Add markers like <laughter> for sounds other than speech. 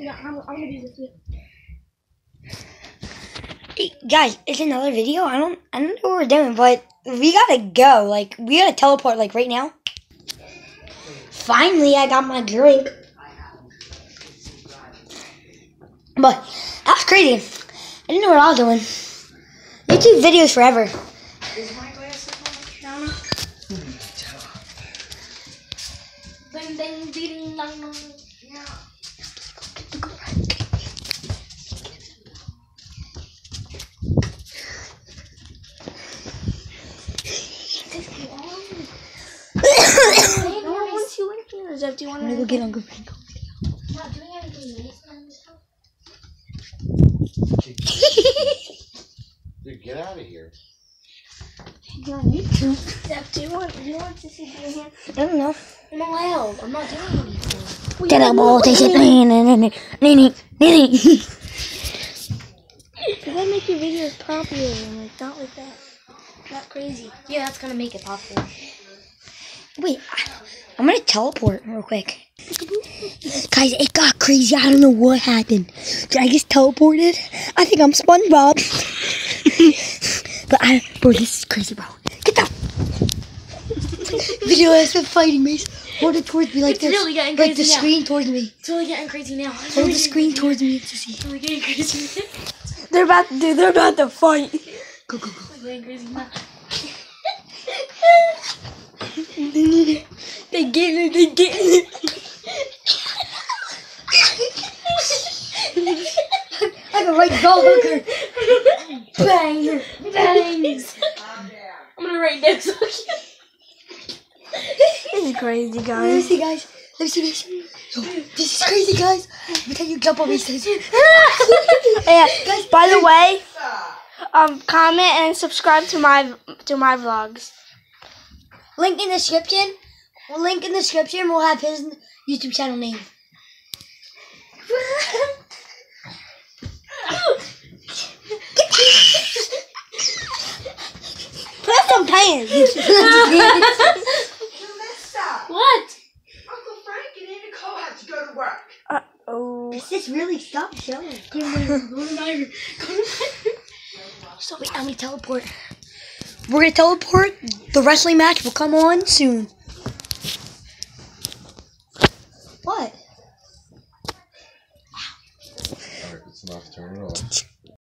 Yeah, I'm, I'm gonna be with you. Hey, guys, it's another video. I don't I don't know what we're doing, but we gotta go. Like we gotta teleport like right now. Finally I got my drink. But that's crazy. I didn't know what I was doing. YouTube videos forever. Is my? Hmm. Ding, ding, ding, dong, dong. Yeah. No one wants you in here, Zev. <laughs> Do you want gonna go get Uncle Frank. Not doing anything nice on this house? Dude, get out of here. You on YouTube? Zev, do you want, do you want to see me in here? I don't know. I'm allowed. I'm not doing anything. Teleportation. You gotta make your videos popular like not like that. Not crazy. Yeah, that's gonna make it popular. Wait, I'm gonna teleport real quick. Guys, it got crazy. I don't know what happened. Did I just teleported? I think I'm SpongeBob. <laughs> but I, bro, this is crazy, bro. Get down. <laughs> Video has been fighting me. Hold it towards me like It's this. really getting like the now. screen towards me. It's really getting crazy now. It's Hold really the screen towards me to see. It's really getting crazy. They're about to do. They're about to fight. Go, go, go. It's really getting crazy now. <laughs> They get it. They get it. I can write ball hooker. Bang. Thanks. I'm gonna write this. This is crazy, guys. Let me see, guys. Let me see this. Yo, this is crazy, guys. Me tell you, jump on me, sis. Yeah. By the way, um, comment and subscribe to my to my vlogs. Link in the description. We'll link in the description. We'll have his YouTube channel name. Put some pants. You messed up. what? Uncle Frank and Aunt Nicole have to go to work. oh. Is this really stop showing? <laughs> So wait, I'm gonna teleport. We're gonna teleport. The wrestling match will come on soon. What? Alright, it's enough. Turn it off.